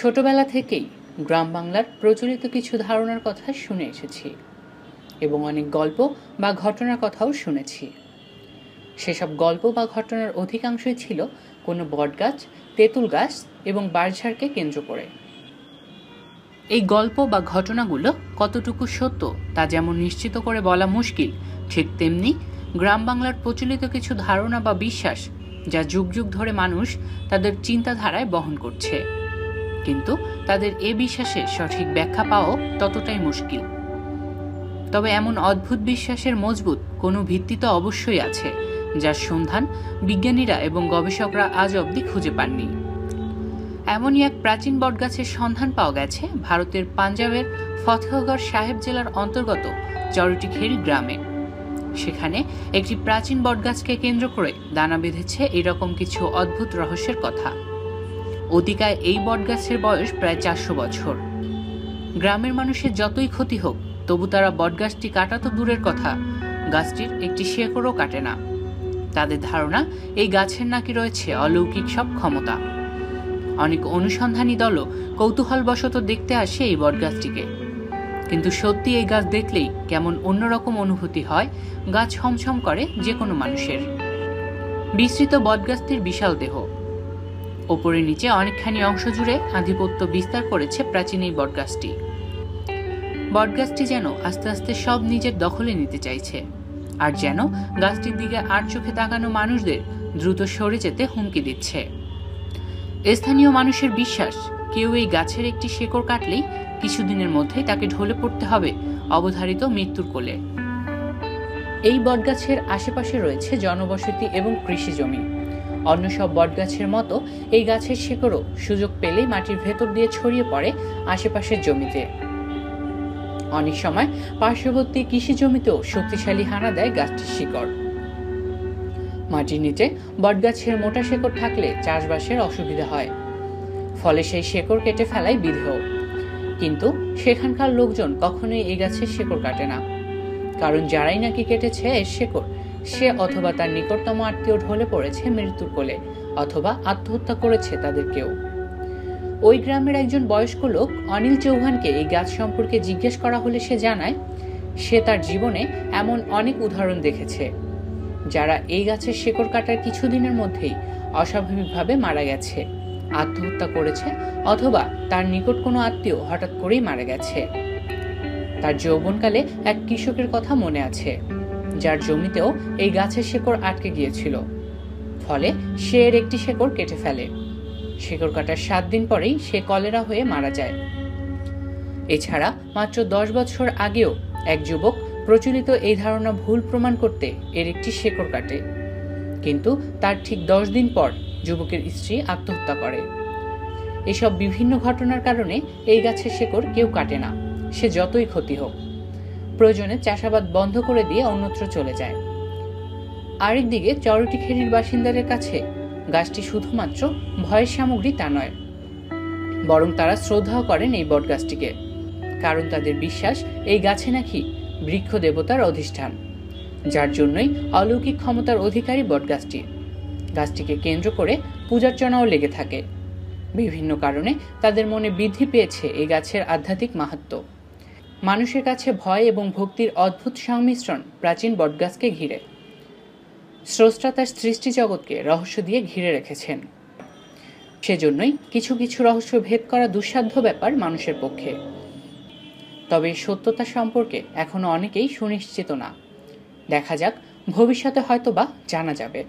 ছোটবেলা থেকেই গ্রাম বাংলার প্রচলিত কিছু ধারণার কথা শুনে এসেছি এবং অনেক গল্প বা ঘটনার কথাও শুনেছি। সেসব গল্প বা ঘটনার অধিকাংশই ছিল কোনো বটগাছ, তেঁতুল গাছ এবং বারঝাড়কে কেন্দ্র করে। এই গল্প বা ঘটনাগুলো কতটুকু সত্য তা যেমন নিশ্চিত করে বলা মুশকিল, ঠিক তেমনি গ্রাম বাংলার প্রচলিত কিছু ধারণা বা বিশ্বাস যা যুগ যুগ ধরে মানুষ তাদের চিন্তাধারায় বহন করছে। কিন্তু তাদের এ বিশ্বাসের সঠিক ব্যাখ্যা পাওয়াও ততটাই মুশকিল। তবে এমন অদ্ভুত বিশ্বাসের মজবুত কোনো ভিত্তি তো অবশ্যই আছে, যার সন্ধান বিজ্ঞানীরা এবং গবেষকরা আজ অবধি খুঁজে পাননি। এমনই এক প্রাচীন বটগাছের সন্ধান পাওয়া গেছে ভারতের পাঞ্জাবের ফতেহগড় সাহেব জেলার অন্তর্গত চরটিখেরি গ্রামে। সেখানে একটি প্রাচীন বটগাছকে কেন্দ্র করে দানা বেঁধেছে এরকম কিছু অদ্ভুত রহস্যের কথা। অতিকায় এই বটগাছের বয়স প্রায় চারশো বছর। গ্রামের মানুষের যতই ক্ষতি হোক, তবু তারা বটগাছটি কাটা তো দূরের কথা, গাছটির একটি শেকড়ও কাটে না। তাদের ধারণা, এই গাছের নাকি রয়েছে অলৌকিক সব ক্ষমতা। অনেক অনুসন্ধানী দলও কৌতূহলবশত দেখতে আসে এই বটগাছটিকে। কিন্তু সত্যি এই গাছ দেখলেই কেমন অন্যরকম অনুভূতি হয়, গাছ ছমছম করে যে কোনো মানুষের। বিস্তৃত বটগাছটির বিশাল দেহ ওপরে নিচে অনেকখানি অংশ জুড়ে আধিপত্য বিস্তার করেছে প্রাচীন এই বটগাছটি। বটগাছটি যেন আস্তে আস্তে সব নিজের দখলে নিতে চাইছে, আর যেন গাছটির দিকে আর চোখে তাকানো মানুষদের দ্রুত সরে যেতে হুমকি দিচ্ছে। স্থানীয় মানুষের বিশ্বাস, কেউ এই গাছের একটি শেকড় কাটলেই কিছুদিনের মধ্যেই তাকে ঢলে পড়তে হবে অবধারিত মৃত্যুর কোলে। এই বটগাছের আশেপাশে রয়েছে জনবসতি এবং কৃষি জমি। অন্য সব বটগাছের মতো এই গাছের শেকড়ও সুযোগ পেলেই মাটির ভেতর দিয়ে ছড়িয়ে পড়ে আশেপাশের জমিতে। অনেক সময় পার্শ্ববর্তী কৃষি জমিতেও শক্তিশালী হানা দেয় গাছটির শিকড়। মাটির নিচে বটগাছের মোটা শেকড় থাকলে চাষবাসের অসুবিধা হয়। ফলে সেই শেকড় কেটে ফেলাই বিধেয়। কিন্তু সেখানকার লোকজন কখনোই এই গাছের শেকড় কাটে না। কারণ যারাই নাকি কেটেছে এর শেকড় সে অথবা তার নিকটতম আত্মীয় ঢলে পড়েছে মৃত্যুর কোলে, অথবা আত্মহত্যা করেছে তাদের কেউ। ওই গ্রামের একজন বয়স্ক লোক অনিল চৌহানকে এই গাছ সম্পর্কে জিজ্ঞেস করা হলে সে জানায়, সে তার জীবনে এমন অনেক উদাহরণ দেখেছে, যারা এই গাছের শেকড় কাটার কিছুদিনের মধ্যেই অস্বাভাবিকভাবে মারা গেছে, আত্মহত্যা করেছে, অথবা তার নিকট কোনো আত্মীয় হঠাৎ করেই মারা গেছে। তার যৌবনকালে এক কৃষকের কথা মনে আছে। যার জমিতেও এই গাছের শেকড় আটকে গিয়েছিল। ফলে সে এর একটি শেকড় কেটে ফেলে। শেকড় কাটার সাত দিন পরেই সে কলেরা হয়ে মারা যায়। এছাড়া মাত্র দশ বছর আগেও এক যুবক প্রচলিত এই ধারণা ভুল প্রমাণ করতে এর একটি শেকড় কাটে। কিন্তু তার ঠিক দশ দিন পর যুবকের স্ত্রী আত্মহত্যা করে। এসব বিভিন্ন ঘটনার কারণে এই গাছের শেকড় কেউ কাটে না। সে যতই ক্ষতি হোক। প্রয়োজনে চাষাবাদ বন্ধ করে দিয়ে অন্যত্র চলে যায়। আরেকদিকে চরটিখেরির বাসিন্দাদের কাছে গাছটি শুধুমাত্র ভয়ের সামগ্রী তা নয়, বরং তারা শ্রদ্ধাও করেন এই বটগাছটিকে। কারণ তাদের বিশ্বাস, এই গাছে নাকি বৃক্ষ দেবতার অধিষ্ঠান, যার জন্যই অলৌকিক ক্ষমতার অধিকারী বটগাছটি। গাছটিকে কেন্দ্র করে পূজার্চনাও লেগে থাকে। বিভিন্ন কারণে তাদের মনে বৃদ্ধি পেয়েছে এই গাছের আধ্যাত্মিক মাহাত্ম। মানুষের কাছে ভয় এবং ভক্তির অদ্ভুত সংমিশ্রণ প্রাচীন বটগাছকে ঘিরে। স্রষ্টা তার সৃষ্টি জগৎকে রহস্য দিয়ে ঘিরে রেখেছেন। সেজন্যই কিছু কিছু রহস্য ভেদ করা দুঃসাধ্য ব্যাপার মানুষের পক্ষে। তবে সত্যতা সম্পর্কে এখনও অনেকেই সুনিশ্চিত না। দেখা যাক, ভবিষ্যতে হয়তো বা জানা যাবে।